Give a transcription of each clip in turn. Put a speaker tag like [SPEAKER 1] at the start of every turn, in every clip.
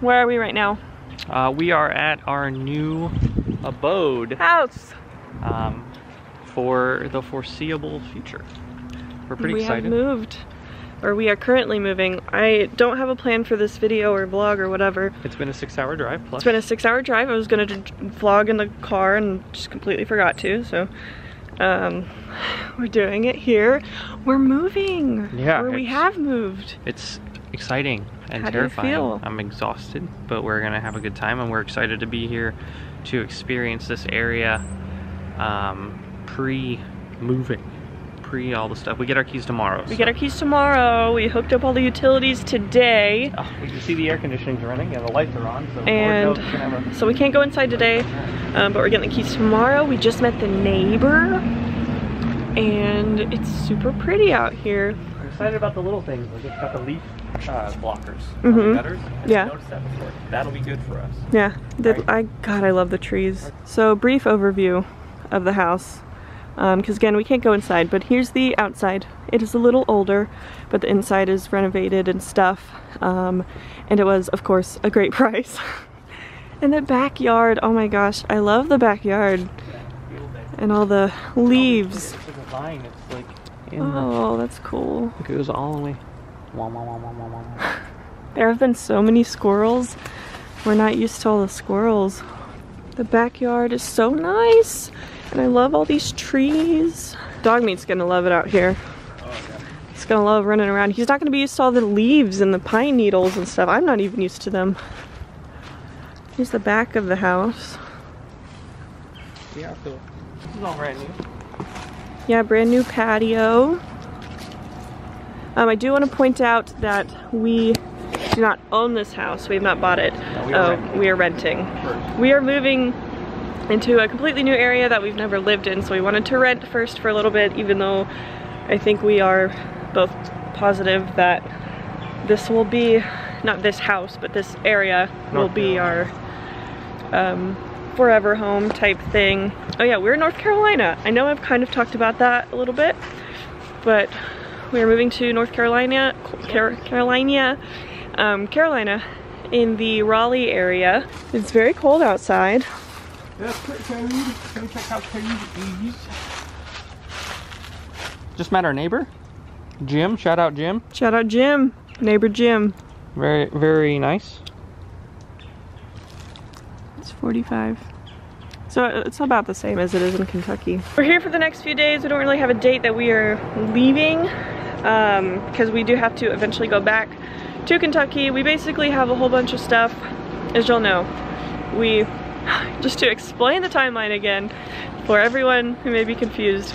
[SPEAKER 1] Where are we right now?
[SPEAKER 2] Uh, we are at our new abode
[SPEAKER 1] House.
[SPEAKER 2] um, for the foreseeable future. We're pretty
[SPEAKER 1] we
[SPEAKER 2] excited.
[SPEAKER 1] have moved, or we are currently moving. I don't have a plan for this video or vlog or whatever.
[SPEAKER 2] It's been a six-hour drive plus.
[SPEAKER 1] It's been a six hour drive. I was gonna vlog in the car and just completely forgot to, so um, we're doing it here. We're moving.
[SPEAKER 2] Yeah,
[SPEAKER 1] Or we have moved.
[SPEAKER 2] It's exciting and
[SPEAKER 1] How do you
[SPEAKER 2] terrifying.
[SPEAKER 1] feel?
[SPEAKER 2] I'm exhausted, but we're gonna have a good time, and we're excited to be here to experience this area um, pre-moving, pre all the stuff. We get our keys tomorrow.
[SPEAKER 1] We get our keys tomorrow. We hooked up all the utilities today.
[SPEAKER 2] Oh, we can see the air conditioning's running and the lights are on, so
[SPEAKER 1] And
[SPEAKER 2] we're gonna have a-
[SPEAKER 1] so we can't go inside today, um, but we're getting the keys tomorrow. We just met the neighbor, and it's super pretty out here.
[SPEAKER 2] I'm excited about the little things. Like it's got the leaf uh, blockers on
[SPEAKER 1] Mhm.
[SPEAKER 2] gutters.
[SPEAKER 1] Yeah.
[SPEAKER 2] notice that before. That'll be good for us.
[SPEAKER 1] Yeah, the,
[SPEAKER 2] Right.
[SPEAKER 1] I God, I love the trees. So brief overview of the house, because again we can't go inside. But here's the outside. It is a little older, but the inside is renovated and stuff. Um, and it was, of course, a great price. and the backyard. Oh my gosh, I love the backyard and all the leaves.
[SPEAKER 2] It's a vine. It's like in the.
[SPEAKER 1] Oh, that's cool.
[SPEAKER 2] It goes all the way.
[SPEAKER 1] There have been so many squirrels. We're not used to all the squirrels. The backyard is so nice. And I love all these trees. Dog meat's gonna love it out here. He's gonna love running around. He's not gonna be used to all the leaves and the pine needles and stuff. I'm not even used to them. Here's the back of the house.
[SPEAKER 2] Yeah, so this is all brand new.
[SPEAKER 1] Yeah, brand new patio. Um, I do want to point out that we do not own this house. We have not bought it.
[SPEAKER 2] No, we are
[SPEAKER 1] Uh,
[SPEAKER 2] renting.
[SPEAKER 1] we are renting.
[SPEAKER 2] First.
[SPEAKER 1] We are moving into a completely new area that we've never lived in, so we wanted to rent first for a little bit, even though I think we are both positive that this will be, not this house, but this area will
[SPEAKER 2] North
[SPEAKER 1] be our um, forever home type thing. Oh yeah, we're in North Carolina. I know I've kind of talked about that a little bit, but we are moving to North Carolina, Car Carolina, um, Carolina, in the Raleigh area. It's very cold outside.
[SPEAKER 2] Yeah, pretty cold. Check cold is? Just met our neighbor, Jim. Shout out Jim.
[SPEAKER 1] Shout out Jim, neighbor Jim.
[SPEAKER 2] Very, very nice.
[SPEAKER 1] It's 45. So uh, it's about the same as it is in Kentucky. We're here for the next few days. We don't really have a date that we are leaving because we do have to eventually go back to Kentucky. We basically have a whole bunch of stuff, as you'll know. We, just to explain the timeline again, for everyone who may be confused,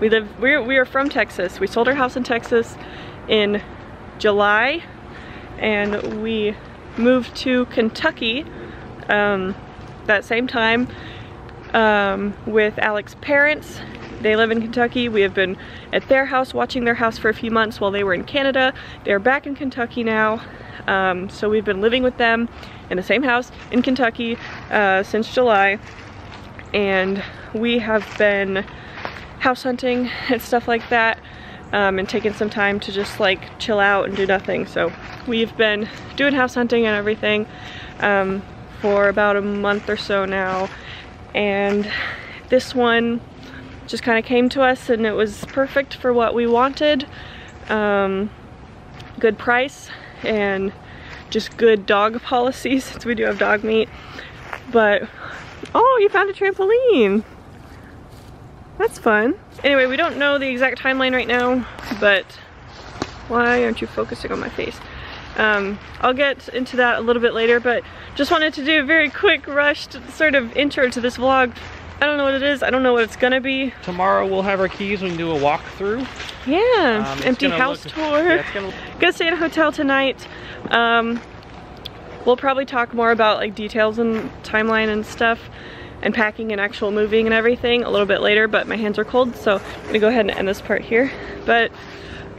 [SPEAKER 1] we live, we're, we are from Texas. We sold our house in Texas in July and we moved to Kentucky um, that same time um, with Alex's parents. They live in Kentucky. We have been at their house, watching their house for a few months while they were in Canada. They're back in Kentucky now. Um, so we've been living with them in the same house in Kentucky uh, since July. And we have been house hunting and stuff like that um, and taking some time to just like chill out and do nothing. So we've been doing house hunting and everything um, for about a month or so now. And this one just kind of came to us and it was perfect for what we wanted. Um, good price and just good dog policy since we do have dog meat. But, oh, you found a trampoline. That's fun. Anyway, we don't know the exact timeline right now, but why aren't you focusing on my face? Um, I'll get into that a little bit later, but just wanted to do a very quick rushed sort of intro to this vlog. I don't know what it is. I don't know what it's gonna be.
[SPEAKER 2] Tomorrow we'll have our keys. We can do a walkthrough.
[SPEAKER 1] Yeah,
[SPEAKER 2] Um,
[SPEAKER 1] empty house
[SPEAKER 2] look-
[SPEAKER 1] tour.
[SPEAKER 2] Yeah, gonna
[SPEAKER 1] Gonna stay at a hotel tonight. Um, we'll probably talk more about like details and timeline and stuff and packing and actual moving and everything a little bit later, but my hands are cold, so I'm gonna go ahead and end this part here. But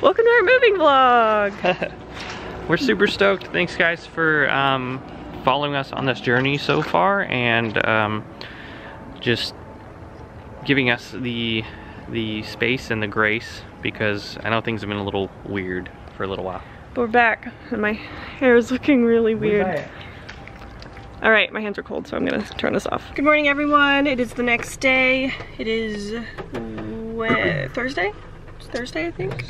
[SPEAKER 1] welcome to our moving vlog.
[SPEAKER 2] We're super stoked. Thanks guys for um, following us on this journey so far and um, just giving us the the space and the grace because I know things have been a little weird for a little while.
[SPEAKER 3] But we're back and my hair is looking really weird. All right, my hands are cold, so I'm gonna turn this off. Good morning, everyone. It is the next day. It is uh, Thursday? It's Thursday, I think.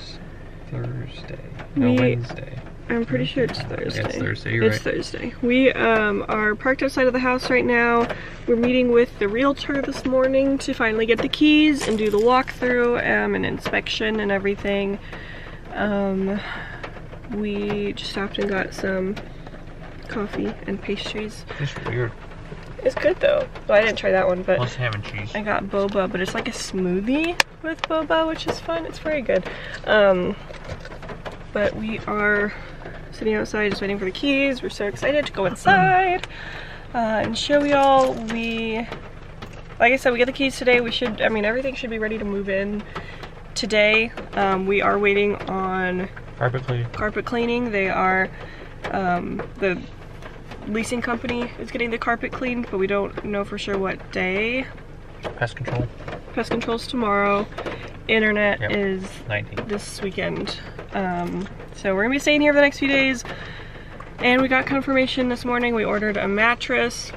[SPEAKER 2] Thursday. No,
[SPEAKER 3] We-
[SPEAKER 2] Wednesday.
[SPEAKER 3] I'm pretty sure it's Thursday.
[SPEAKER 2] Yeah, it's Thursday,
[SPEAKER 3] It's
[SPEAKER 2] right.
[SPEAKER 3] Thursday. We um, are parked outside of the house right now. We're meeting with the realtor this morning to finally get the keys and do the walkthrough um, and inspection and everything. Um, we just stopped and got some coffee and pastries.
[SPEAKER 2] Just weird.
[SPEAKER 3] It's good though. Well, I didn't try that one, but
[SPEAKER 2] Plus ham and cheese.
[SPEAKER 3] I got boba, but it's like a smoothie with boba, which is fun. It's very good. Um, but we are sitting outside just waiting for the keys. We're so excited to go inside uh, and show y'all. We, like I said, we get the keys today. We should, I mean, everything should be ready to move in today. Um, we are waiting on
[SPEAKER 2] Carpet cleaning.
[SPEAKER 3] carpet cleaning. They are, um, the leasing company is getting the carpet cleaned, but we don't know for sure what day.
[SPEAKER 2] Pest control.
[SPEAKER 3] Pest control's tomorrow. Internet
[SPEAKER 2] Yep.
[SPEAKER 3] is
[SPEAKER 2] 19.
[SPEAKER 3] this weekend. Um, so we're gonna be staying here for the next few days. And we got confirmation this morning. We ordered a mattress.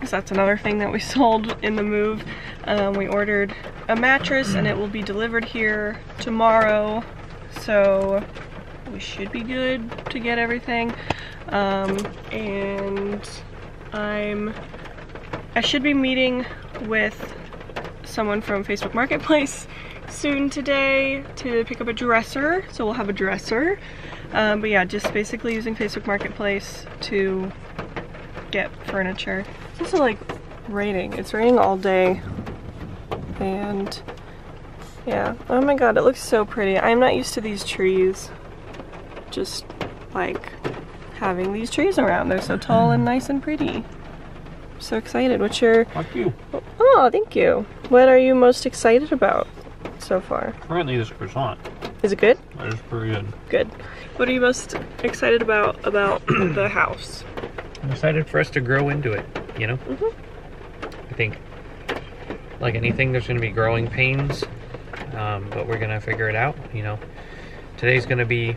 [SPEAKER 3] 'cause that's another thing that we sold in the move. Um, we ordered a mattress and it will be delivered here tomorrow. So we should be good to get everything. Um, and I'm, I should be meeting with someone from Facebook Marketplace soon today to pick up a dresser. So we'll have a dresser. Um, but yeah, just basically using Facebook Marketplace to get furniture. It's also like raining. It's raining all day. And yeah, oh my god, it looks so pretty. I'm not used to these trees. Just like having these trees around. They're so tall and nice and pretty. So excited. What's your
[SPEAKER 2] Fuck you.
[SPEAKER 3] Oh, thank you. What are you most excited about so far?
[SPEAKER 2] Currently this croissant.
[SPEAKER 3] Is it good?
[SPEAKER 2] It's pretty good.
[SPEAKER 3] Good. What are you most excited about about the house?
[SPEAKER 2] I'm excited for us to grow into it, you know?
[SPEAKER 3] Mhm.
[SPEAKER 2] I think, like anything, there's going to be growing pains, um, but we're going to figure it out, you know? Today's going to be,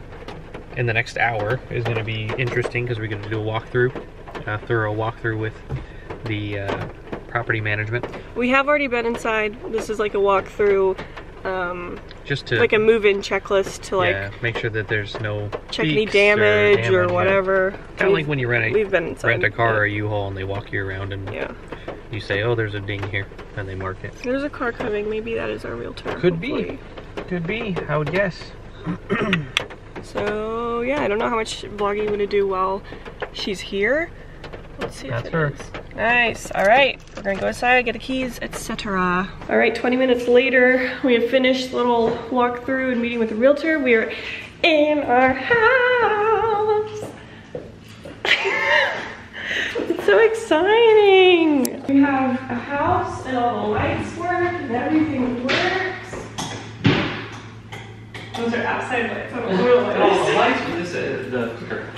[SPEAKER 2] in the next hour, is going to be interesting because we're going to do a walkthrough, through a thorough walkthrough with the uh, property management,
[SPEAKER 3] We have already been inside. This is like a walkthrough, um,
[SPEAKER 2] just to
[SPEAKER 3] like a move-in checklist to like
[SPEAKER 2] yeah, make sure that there's no
[SPEAKER 3] check any damage or,
[SPEAKER 2] damage, yeah.
[SPEAKER 3] whatever.
[SPEAKER 2] Kind of like when you rent a
[SPEAKER 3] we've been inside.
[SPEAKER 2] rent a car or a U-Haul and they walk you around and
[SPEAKER 3] Yeah.
[SPEAKER 2] you say, "Oh, there's a ding here," and they mark it.
[SPEAKER 3] There's a car coming. Maybe that is our realtor.
[SPEAKER 2] Could be. Could be. I would guess.
[SPEAKER 3] So yeah, I don't know how much vlogging I'm gonna do while she's here. Let's see
[SPEAKER 2] That's
[SPEAKER 3] if
[SPEAKER 2] her.
[SPEAKER 3] is. Nice. All right, we're gonna go inside, get the keys, etc. All right, 20 minutes later, we have finished the little walkthrough and meeting with the realtor. We are in our house. it's so exciting. We have a house and all the lights work and everything works. Those are outside lights. I don't know what lights.
[SPEAKER 2] lights with this the cooker.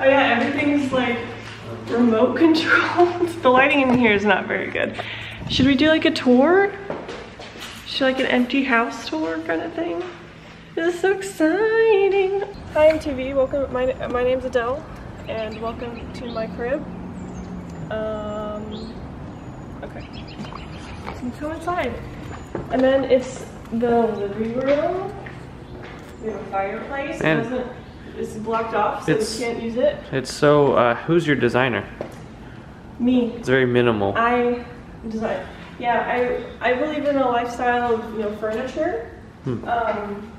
[SPEAKER 3] Oh yeah, everything's like remote controlled. the lighting in here is not very good. Should we do like a tour? Should like an empty house tour kind of thing? This is so exciting. Hi MTV, welcome. My my name's Adele, and welcome to my crib. Um, okay. Let's go inside. And then it's the living room. We have a fireplace.
[SPEAKER 2] And-.
[SPEAKER 3] It's blocked off, so
[SPEAKER 2] It's-
[SPEAKER 3] we can't use it.
[SPEAKER 2] It's so. Uh, who's your designer?
[SPEAKER 3] Me.
[SPEAKER 2] It's very minimal.
[SPEAKER 3] I design. Yeah, I I believe in a lifestyle of you know furniture.
[SPEAKER 2] Hmm.
[SPEAKER 3] Um,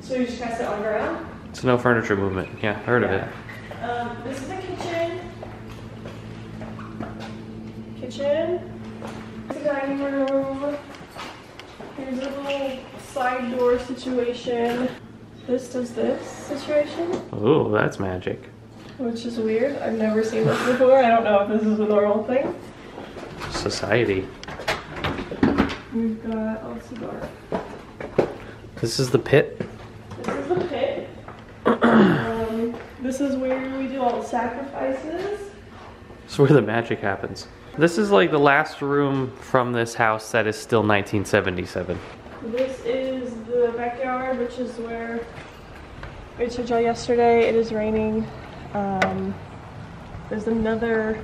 [SPEAKER 3] so you just kind of sit on ground.
[SPEAKER 2] It's no furniture movement. Yeah, I heard of it.
[SPEAKER 3] Um, this is the kitchen. Kitchen. The dining room. Here's a little side door situation. This does this situation,
[SPEAKER 2] Oh, that's magic.
[SPEAKER 3] which is weird. I've never seen this before. I don't know if this is a normal thing.
[SPEAKER 2] Society.
[SPEAKER 3] We've got cigar.
[SPEAKER 2] This is the pit.
[SPEAKER 3] This is the pit. um, this is where we do all the sacrifices.
[SPEAKER 2] It's where the magic happens. This is like the last room from this house that is still 1977.
[SPEAKER 3] This is which is where I told y'all yesterday it is raining. Um, there's another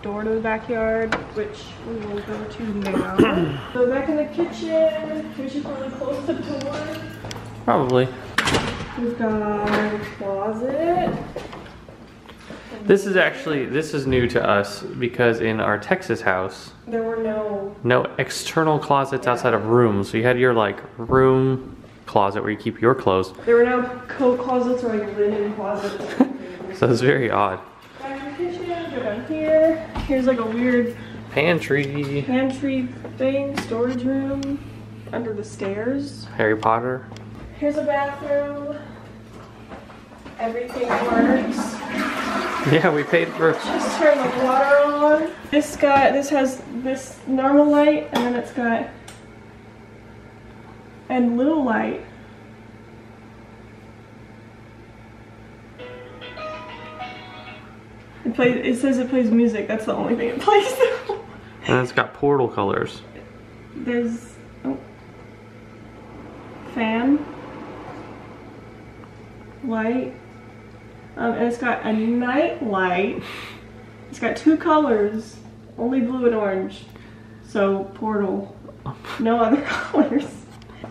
[SPEAKER 3] door to the backyard, which we will go to now. so back in the kitchen, we should probably close the door.
[SPEAKER 2] Probably.
[SPEAKER 3] We've got a closet.
[SPEAKER 2] This is actually this is new to us because in our Texas house,
[SPEAKER 3] There were no
[SPEAKER 2] no external closets outside of rooms. So you had your like room closet where you keep your clothes.
[SPEAKER 3] there were no coat closets or like linen closets.
[SPEAKER 2] So it's very odd.
[SPEAKER 3] Back in the kitchen, go down here. Here's like a weird
[SPEAKER 2] Pantry,
[SPEAKER 3] pantry thing, storage room under the stairs.
[SPEAKER 2] Harry Potter.
[SPEAKER 3] Here's a bathroom. Everything works.
[SPEAKER 2] Yeah, we paid for.
[SPEAKER 3] Just turn the water on. This got this has this normal light and then it's got and little light. It plays it says it plays music, that's the only thing it plays though.
[SPEAKER 2] And it's got portal colors.
[SPEAKER 3] There's oh, fan, light, um, and it's got a night light. It's got two colors, only blue and orange. So portal, no other colors.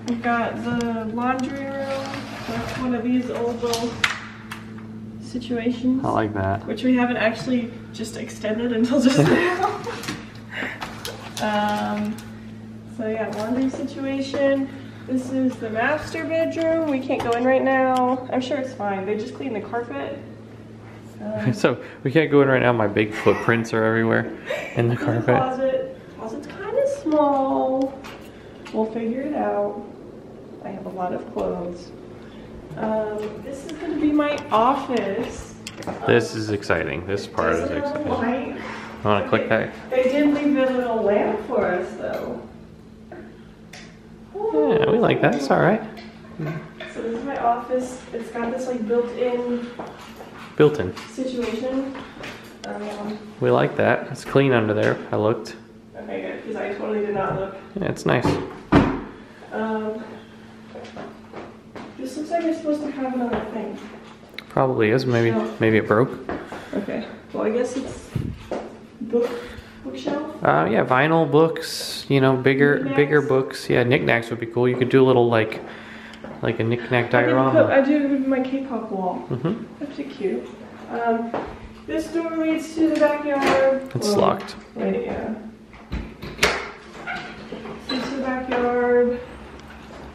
[SPEAKER 3] We've got the laundry room. That's one of these old little situations,
[SPEAKER 2] I like that.
[SPEAKER 3] which we haven't actually just extended until just now. um, so yeah, laundry situation. This is the master bedroom. We can't go in right now. I'm sure it's fine. They just cleaned the carpet. Um,
[SPEAKER 2] So we can't go in right now. My big footprints are everywhere in the
[SPEAKER 3] the
[SPEAKER 2] carpet.
[SPEAKER 3] closet. Closet's kind of small. We'll figure it out. I have a lot of clothes. Um, this is going to be my office.
[SPEAKER 2] This is exciting. This part is
[SPEAKER 3] Does it have a
[SPEAKER 2] exciting.
[SPEAKER 3] light?
[SPEAKER 2] I want to click that.
[SPEAKER 3] They did leave a little lamp for us though.
[SPEAKER 2] Yeah, we like that. It's all right.
[SPEAKER 3] So this is my office. It's got this like built-in
[SPEAKER 2] Built-in.
[SPEAKER 3] situation. Um,
[SPEAKER 2] We like that. It's clean under there. I looked.
[SPEAKER 3] okay, good, because I totally did not look.
[SPEAKER 2] Yeah, it's nice.
[SPEAKER 3] Um, this looks like it's supposed to have another thing.
[SPEAKER 2] Probably is. Maybe
[SPEAKER 3] Shelf.
[SPEAKER 2] maybe it broke.
[SPEAKER 3] Okay. Well, I guess it's book bookshelf.
[SPEAKER 2] Uh, yeah, vinyl books. You know, bigger
[SPEAKER 3] Knickknacks?
[SPEAKER 2] bigger books. Yeah, knickknacks would be cool. You could do a little like like a knickknack
[SPEAKER 3] I, can put,
[SPEAKER 2] diorama.
[SPEAKER 3] I do my K-pop wall.
[SPEAKER 2] Mhm.
[SPEAKER 3] That's pretty cute. Um, this door leads to the backyard.
[SPEAKER 2] It's
[SPEAKER 3] Well,
[SPEAKER 2] locked.
[SPEAKER 3] Wait, yeah. Leads to the backyard.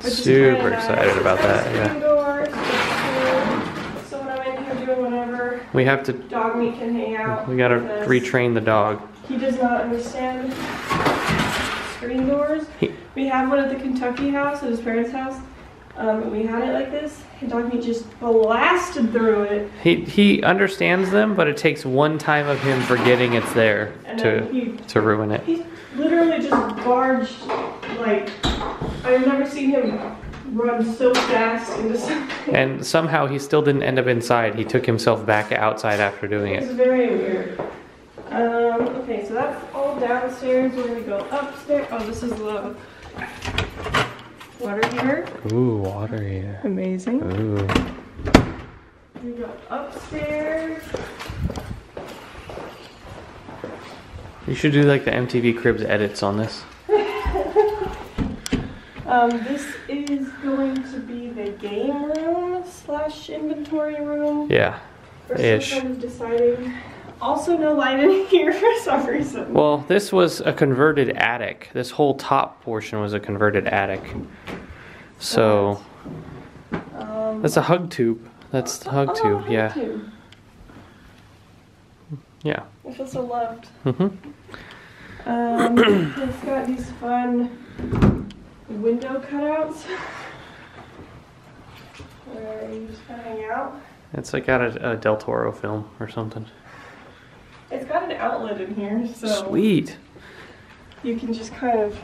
[SPEAKER 2] Super excited about that, yeah.
[SPEAKER 3] doors, which is cool. So when I'm in here doing whatever,
[SPEAKER 2] We have to.
[SPEAKER 3] dog meat can hang out.
[SPEAKER 2] We gotta retrain the dog.
[SPEAKER 3] He does not understand screen doors.
[SPEAKER 2] He-
[SPEAKER 3] We have one at the Kentucky house, at his parents' house. Um, we had it like this. And dog meat just blasted through it.
[SPEAKER 2] He he understands them, but it takes one time of him forgetting it's there
[SPEAKER 3] And
[SPEAKER 2] to
[SPEAKER 3] he
[SPEAKER 2] to ruin it.
[SPEAKER 3] He literally just barged, like, I've never seen him run so fast into something.
[SPEAKER 2] And somehow he still didn't end up inside. He took himself back outside after doing it.
[SPEAKER 3] It's
[SPEAKER 2] it.
[SPEAKER 3] very weird. Um, okay, so that's all downstairs. We're gonna go upstairs. Oh, this is the water heater.
[SPEAKER 2] Ooh, water here.
[SPEAKER 3] Amazing.
[SPEAKER 2] Ooh.
[SPEAKER 3] We go upstairs.
[SPEAKER 2] You should do like the MTV Cribs edits on this.
[SPEAKER 3] Um, this is going to be the game room slash inventory room.
[SPEAKER 2] Yeah. Ish.
[SPEAKER 3] kind of deciding. Also, no light in here for some reason.
[SPEAKER 2] Well, this was a converted attic. This whole top portion was a converted attic. So
[SPEAKER 3] Um,
[SPEAKER 2] that's a hug tube. That's the hug
[SPEAKER 3] oh,
[SPEAKER 2] tube.
[SPEAKER 3] hug
[SPEAKER 2] Yeah.
[SPEAKER 3] tube.
[SPEAKER 2] Yeah.
[SPEAKER 3] I feel so loved.
[SPEAKER 2] Mm-hmm.
[SPEAKER 3] Um, it's got these fun window cutouts where you just kind of hang out.
[SPEAKER 2] It's like out a, a Del Toro film or something.
[SPEAKER 3] It's got an outlet in here, so
[SPEAKER 2] Sweet.
[SPEAKER 3] you can just kind of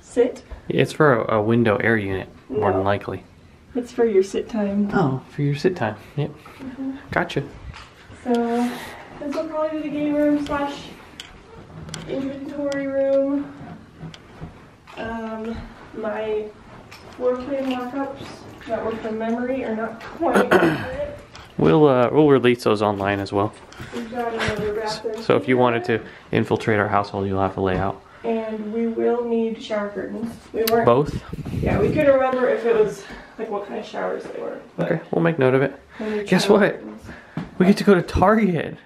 [SPEAKER 3] sit.
[SPEAKER 2] It's for a, a window air unit, more than likely.
[SPEAKER 3] It's for your sit time.
[SPEAKER 2] Oh, for your sit time. Yep. Mm-hmm. Gotcha.
[SPEAKER 3] So this will probably be the game room slash inventory room. Um, my floor plan markups that were from memory are not quite accurate.
[SPEAKER 2] We'll uh, we'll release those online as well.
[SPEAKER 3] We've got another bathroom.
[SPEAKER 2] So if you wanted to infiltrate our household, you'll have to lay out
[SPEAKER 3] And we will need shower curtains. We weren't.
[SPEAKER 2] both.
[SPEAKER 3] Yeah, we couldn't remember if it was like what kind of showers they were.
[SPEAKER 2] Okay, we'll make note of it. Guess what?
[SPEAKER 3] curtains.
[SPEAKER 2] We get to go to Target.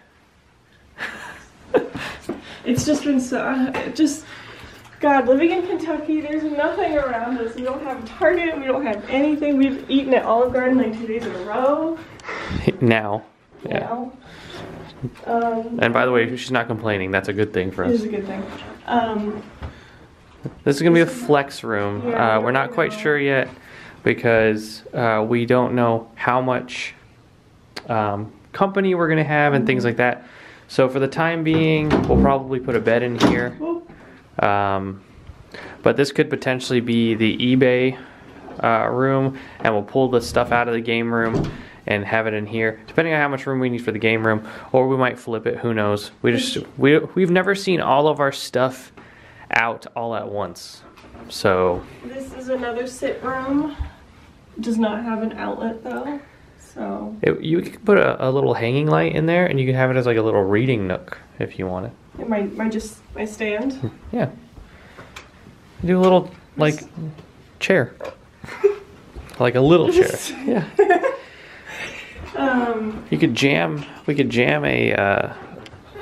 [SPEAKER 3] It's just been so. It just. God, living in Kentucky, there's nothing around us. We don't have Target. We don't have anything. We've eaten at Olive Garden like two days in a row.
[SPEAKER 2] Now. Yeah.
[SPEAKER 3] Now. Um,
[SPEAKER 2] And by the way, she's not complaining. That's a good thing for us.
[SPEAKER 3] it is a good thing. Um,
[SPEAKER 2] This is gonna be a flex room.
[SPEAKER 3] Yeah,
[SPEAKER 2] Uh, we're not quite sure yet because uh, we don't know how much um, company we're gonna have and things like that. So for the time being, we'll probably put a bed in here.
[SPEAKER 3] well,
[SPEAKER 2] Um, but this could potentially be the eBay uh, room, and we'll pull the stuff out of the game room and have it in here, depending on how much room we need for the game room, or we might flip it. Who knows? We just we we've never seen all of our stuff out all at once, so
[SPEAKER 3] this is another sit room. Does not have an outlet though, so
[SPEAKER 2] it, you could put a, a little hanging light in there, and you can have it as like a little reading nook if you want it.
[SPEAKER 3] My might just my stand.
[SPEAKER 2] Yeah, do a little like chair, like a little chair. Yeah.
[SPEAKER 3] Um,
[SPEAKER 2] You could jam. We could jam a uh,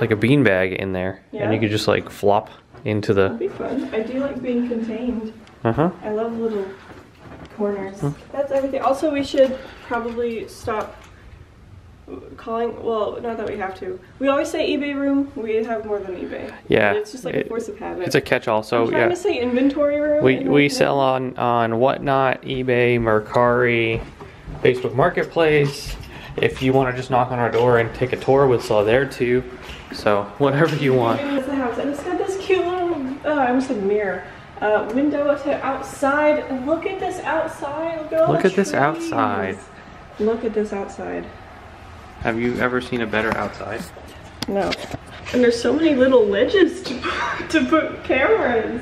[SPEAKER 2] like a beanbag in there, and you could just like flop into
[SPEAKER 3] that'd
[SPEAKER 2] the.
[SPEAKER 3] be fun. I do like being contained.
[SPEAKER 2] Uh huh.
[SPEAKER 3] I love little corners. That's everything. Also, we should probably stop calling. Well, not that we have to. We always say eBay room. We have more than eBay.
[SPEAKER 2] Yeah,
[SPEAKER 3] It's just like
[SPEAKER 2] it-
[SPEAKER 3] a force of habit.
[SPEAKER 2] It's a catch-all. So
[SPEAKER 3] I'm trying
[SPEAKER 2] yeah,
[SPEAKER 3] to say inventory room.
[SPEAKER 2] we we sell on on whatnot, eBay, Mercari, Facebook Marketplace. If you want to just knock on our door and take a tour, we'll sell there too. So whatever you want.
[SPEAKER 3] It's the house, and it's got this cute little. Oh, I almost said mirror. Uh, window to outside. Look at this outside. Look
[SPEAKER 2] Look at this outside.
[SPEAKER 3] Look at this outside.
[SPEAKER 2] Have you ever seen a better outside?
[SPEAKER 3] No. And there's so many little ledges to, to put cameras.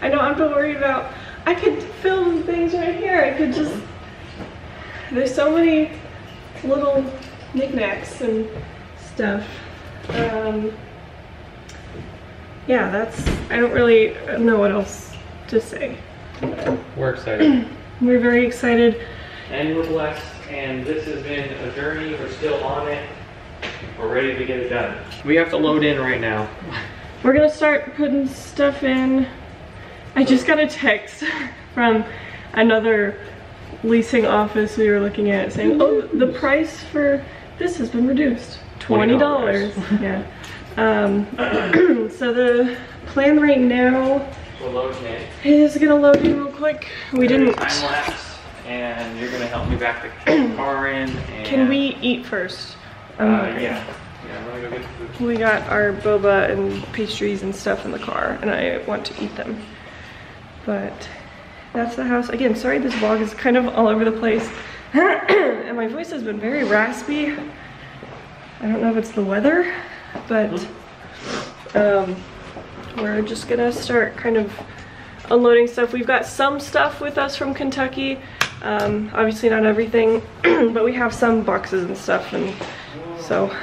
[SPEAKER 3] I don't have to worry about. I could film things right here. I could just. There's so many little knickknacks and stuff. Um, yeah, that's. I don't really know what else to say.
[SPEAKER 2] We're excited.
[SPEAKER 3] We're very excited.
[SPEAKER 2] And we're blessed, and this has been a journey. We're still on it. We're ready to get it done. We have to load in right now.
[SPEAKER 3] We're gonna start putting stuff in. I just got a text from another leasing office we were looking at saying, oh, the price for this has been reduced. $20.
[SPEAKER 2] $20.
[SPEAKER 3] yeah. Um, so the plan right now
[SPEAKER 2] We're loading in.
[SPEAKER 3] is gonna load in real quick. We didn't.
[SPEAKER 2] And you're gonna help me back the car in. And,
[SPEAKER 3] Can we eat first?
[SPEAKER 2] Uh, yeah. Yeah, I'm gonna go get the food.
[SPEAKER 3] We got our boba and pastries and stuff in the car, and I want to eat them. But that's the house. Again, sorry this vlog is kind of all over the place. and my voice has been very raspy. I don't know if it's the weather, but um, we're just gonna start kind of unloading stuff. We've got some stuff with us from Kentucky. Um, obviously not everything, but we have some boxes and stuff and so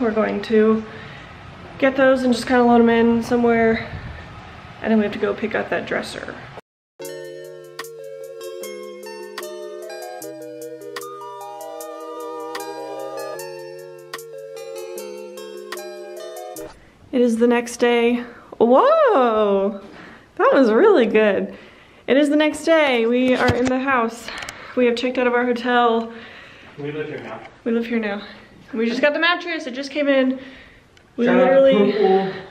[SPEAKER 3] we're going to get those and just kind of load them in somewhere. And then we have to go pick up that dresser. It is the next day. Whoa! That was really good. It is the next day. We are in the house. We have checked out of our hotel.
[SPEAKER 2] We live here now.
[SPEAKER 3] We live here now. We just got the mattress. It just came in. We
[SPEAKER 2] Shout
[SPEAKER 3] literally.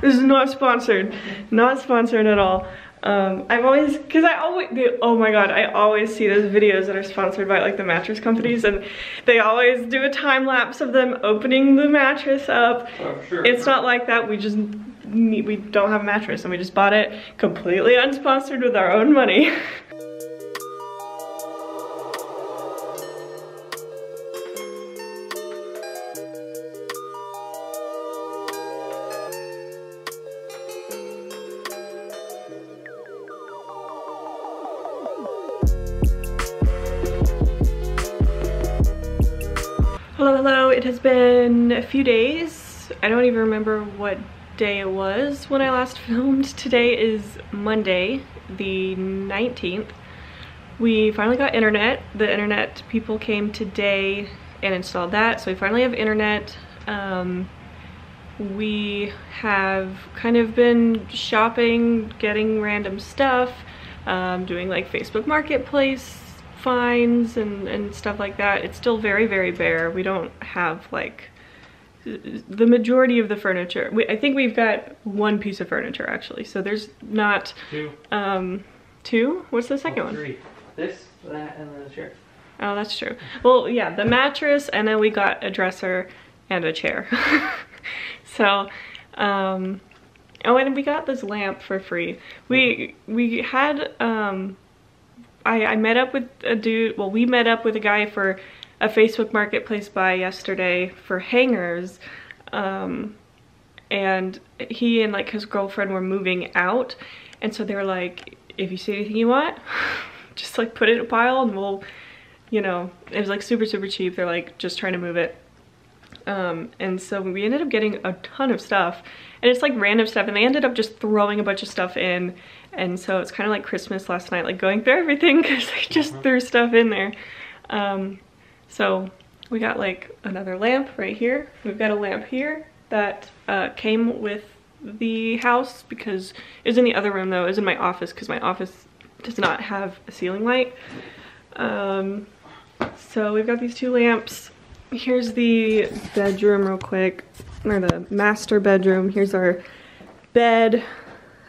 [SPEAKER 3] This is not sponsored. Not sponsored at all. Um, I've always, cause I always, they, oh my god, I always see those videos that are sponsored by like the mattress companies and they always do a time lapse of them opening the mattress up.
[SPEAKER 2] Oh, sure.
[SPEAKER 3] It's not like that, we just, need- we don't have a mattress and we just bought it completely unsponsored with our own money.
[SPEAKER 1] been a few days. I don't even remember what day it was when I last filmed. Today is Monday, the 19th. We finally got internet. The internet people came today and installed that, so we finally have internet. Um, we have kind of been shopping, getting random stuff, um, doing like Facebook Marketplace finds and, and stuff like that. It's still very, very bare. We don't have like the majority of the furniture. We, I think we've got one piece of furniture actually. So there's not
[SPEAKER 2] Two.
[SPEAKER 1] um, two. What's the second one?
[SPEAKER 2] Three. This, that, and the chair.
[SPEAKER 1] Oh, that's true. Well, yeah, the mattress, and then we got a dresser and a chair. so, um, oh, and we got this lamp for free. We we had um, I I met up with a dude. Well, we met up with a guy for a Facebook Marketplace buy yesterday for hangers. Um, and he and like his girlfriend were moving out and so they were like if you see anything you want just like put it in a pile and we'll you know it was like super super cheap they're like just trying to move it um and so we ended up getting a ton of stuff and it's like random stuff and they ended up just throwing a bunch of stuff in and so it's kind of like christmas last night like going through everything because I just threw stuff in there um so we got like another lamp right here we've got a lamp here that uh, came with the house because it was in the other room though. It was in my office because my office does not have a ceiling light. Um, so we've got these two lamps. Here's the bedroom real quick, or the master bedroom. Here's our bed.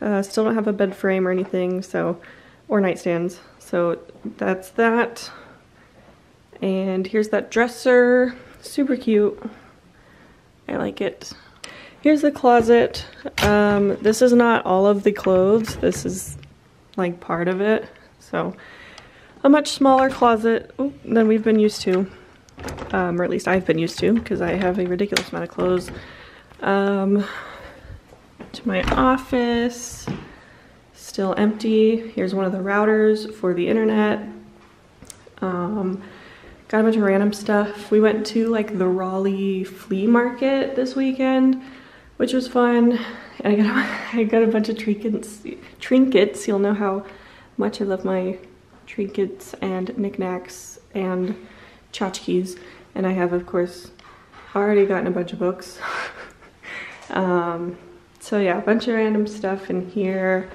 [SPEAKER 1] Uh, still don't have a bed frame or anything, so, or nightstands. So that's that. And here's that dresser, super cute. I like it. Here's the closet. Um, this is not all of the clothes. This is like part of it. So a much smaller closet than we've been used to. Um, or at least I've been used to because I have a ridiculous amount of clothes. Um, to my office, still empty. Here's one of the routers for the internet. Um, got a bunch of random stuff. We went to like the Raleigh flea market this weekend, which was fun. And I got a, I got a bunch of trinkets. Trinkets. You'll know how much I love my trinkets and knickknacks and tchotchkes. And I have, of course, already gotten a bunch of books. um, so yeah, a bunch of random stuff in here.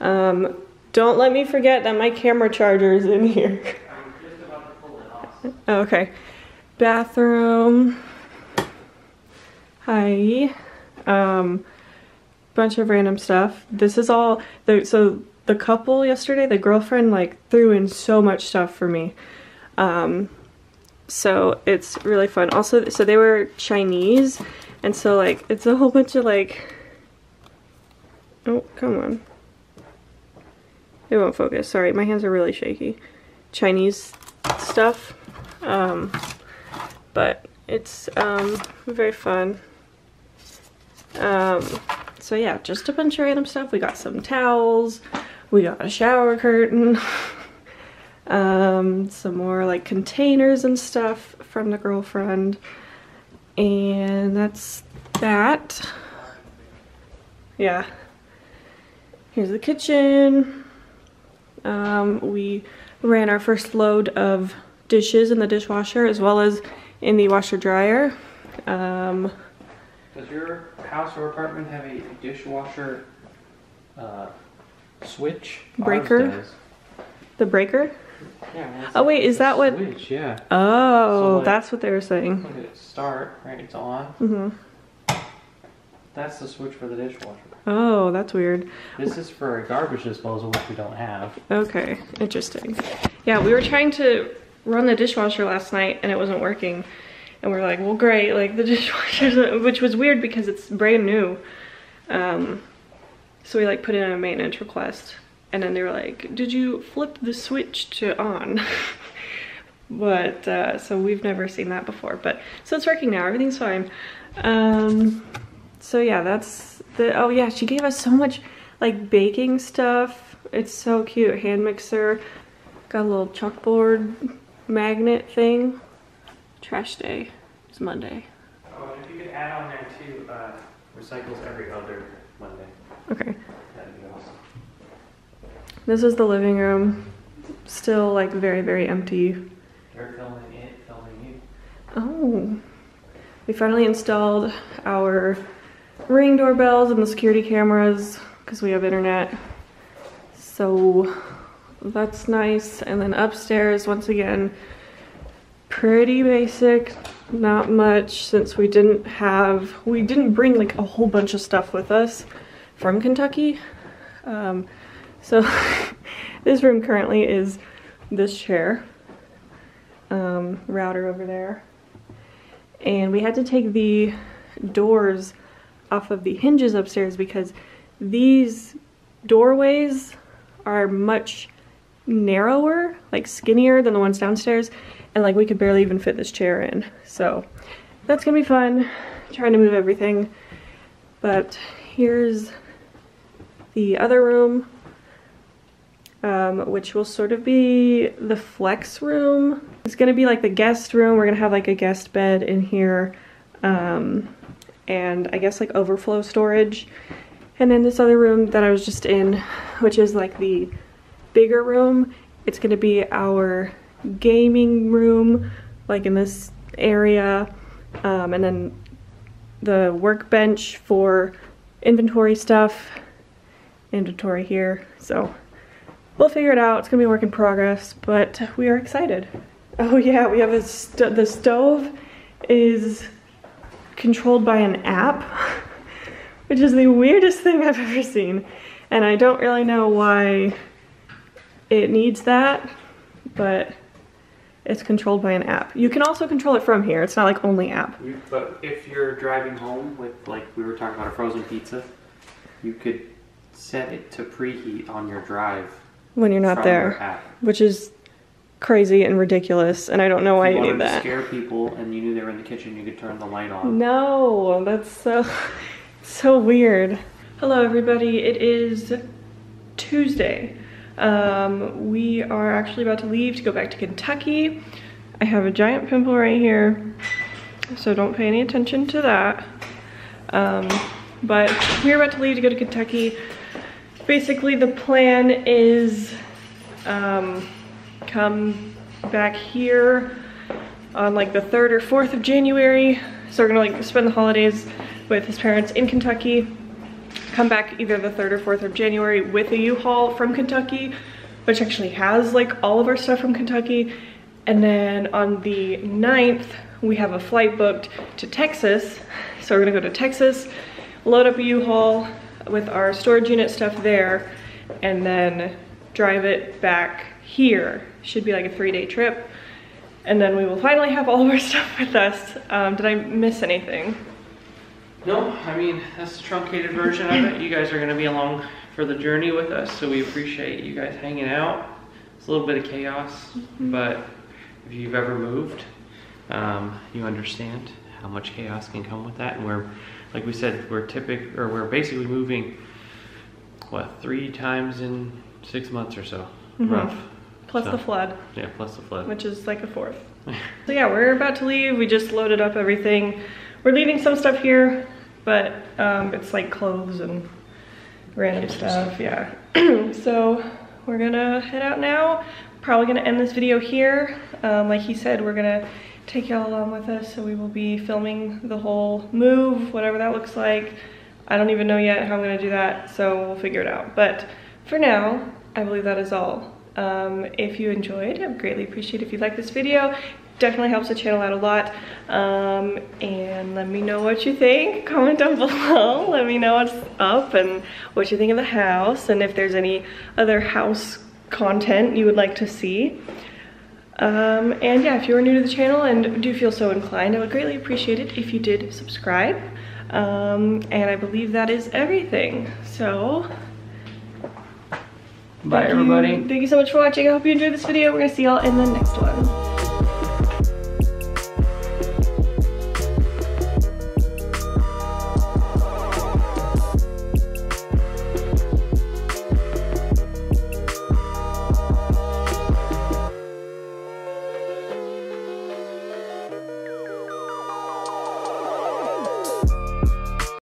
[SPEAKER 1] Um, don't let me forget that my camera charger is in here. Oh, okay. Bathroom. Hi. Um, bunch of random stuff. This is all the so the couple yesterday, the girlfriend like threw in so much stuff for me. Um, so it's really fun. Also, so they were Chinese, and so like it's a whole bunch of like. Oh, come on. It won't focus. Sorry, my hands are really shaky. Chinese stuff. Um, but it's um, very fun. Um, so yeah, just a bunch of random stuff. We got some towels. We got a shower curtain. um, some more like containers and stuff from the girlfriend. And that's that. Yeah. Here's the kitchen. Um, we ran our first load of dishes in the dishwasher as well as in the washer dryer. Um,
[SPEAKER 2] Does your house or apartment have a dishwasher uh, switch?
[SPEAKER 1] Breaker? the breaker.
[SPEAKER 2] Yeah.
[SPEAKER 1] Oh, wait, is that what-
[SPEAKER 2] Switch, yeah.
[SPEAKER 1] Oh,
[SPEAKER 2] So, like-
[SPEAKER 1] that's what they were saying.
[SPEAKER 2] Look at it start, right? It's on.
[SPEAKER 1] Mm hmm
[SPEAKER 2] That's the switch for the dishwasher.
[SPEAKER 1] Oh, that's weird.
[SPEAKER 2] This is for a garbage disposal, which we don't have.
[SPEAKER 1] Okay, interesting. Yeah, we were trying to run the dishwasher last night and it wasn't working. And we are like, well, great, like the dishwasher, which was weird because it's brand new. Um, so we like put in a maintenance request and then they were like, did you flip the switch to on? but, uh, so we've never seen that before, but, so it's working now, everything's fine. Um, so yeah, that's the, oh yeah, she gave us so much like baking stuff. It's so cute, hand mixer, got a little chalkboard magnet thing. Trash day.
[SPEAKER 3] It's Monday.
[SPEAKER 2] Oh, if you could add on there too, uh, recycles every other Monday.
[SPEAKER 3] Okay.
[SPEAKER 2] That'd be awesome.
[SPEAKER 3] This is the living room. Still like very, very empty.
[SPEAKER 2] They're filming it, filming you.
[SPEAKER 3] Oh. We finally installed our ring doorbells and the security cameras because we have internet. So that's nice. And then upstairs, once again, pretty basic, not much since we didn't have, we didn't bring like a whole bunch of stuff with us from Kentucky. Um, so this room currently is this chair, um, router over there. And we had to take the doors off of the hinges upstairs because these doorways are much narrower, like skinnier than the ones downstairs, and like we could barely even fit this chair in. So that's gonna be fun, trying to move everything. But here's the other room, um, which will sort of be the flex room. It's gonna be like the guest room. We're gonna have like a guest bed in here. Um, and I guess like overflow storage. And then this other room that I was just in, which is like the bigger room, it's gonna be our gaming room, like in this area. Um, and then the workbench for inventory stuff, inventory here. So we'll figure it out. It's gonna be a work in progress, but we are excited. Oh yeah, we have a st the stove is controlled by an app, which is the weirdest thing I've ever seen. And I don't really know why it needs that, but it's controlled by an app. You can also control it from here. It's not like only app.
[SPEAKER 2] You, but if you're driving home with, like we were talking about a frozen pizza, you could set it to preheat on your drive
[SPEAKER 3] when you're not there, which is crazy and ridiculous, and I don't know why
[SPEAKER 2] if
[SPEAKER 3] you
[SPEAKER 2] you
[SPEAKER 3] need that.
[SPEAKER 2] scare people and you knew they were in the kitchen, you could turn the light on.
[SPEAKER 3] No, that's so so weird. Hello everybody. It is Tuesday. Um, we are actually about to leave to go back to Kentucky. I have a giant pimple right here, so don't pay any attention to that. Um, but we're about to leave to go to Kentucky. Basically, the plan is um, come back here on like the 3rd or 4th of January. So we're gonna like spend the holidays with his parents in Kentucky. Come back either the 3rd or 4th of January with a U-Haul from Kentucky, which actually has like all of our stuff from Kentucky. And then on the 9th, we have a flight booked to Texas. So we're gonna go to Texas, load up a U-Haul with our storage unit stuff there, and then drive it back here. Should be like a three day trip. And then we will finally have all of our stuff with us. Um, did I miss anything?
[SPEAKER 2] No, I mean, that's the truncated version of it. You guys are going to be along for the journey with us, so we appreciate you guys hanging out. It's a little bit of chaos, but if you've ever moved, um, you understand how much chaos can come with that. And we're, like we said, we're typic, or we're basically moving, what, three times in six months or so.
[SPEAKER 3] Mhm.
[SPEAKER 2] Rough.
[SPEAKER 3] Plus
[SPEAKER 2] So,
[SPEAKER 3] the flood,
[SPEAKER 2] Yeah, plus the flood.
[SPEAKER 3] which is like a fourth. So yeah, we're about to leave. We just loaded up everything. We're leaving some stuff here, but um, it's like clothes and random stuff, yeah. so we're gonna head out now. Probably gonna end this video here. Um, like he said, we're gonna take y'all along with us, so we will be filming the whole move, whatever that looks like. I don't even know yet how I'm gonna do that, so we'll figure it out. But for now, I believe that is all. Um, if you enjoyed, I would greatly appreciate if you like this video. Definitely helps the channel out a lot. Um, and let me know what you think. Comment down below. Let me know what's up and what you think of the house and if there's any other house content you would like to see. Um, and yeah, if you are new to the channel and do feel so inclined, I would greatly appreciate it if you did subscribe. Um, and I believe that is everything. So
[SPEAKER 2] Bye,
[SPEAKER 3] Thank you-
[SPEAKER 2] everybody.
[SPEAKER 3] Thank you so much for watching. I hope you enjoyed this video. We're gonna see y'all in the next one.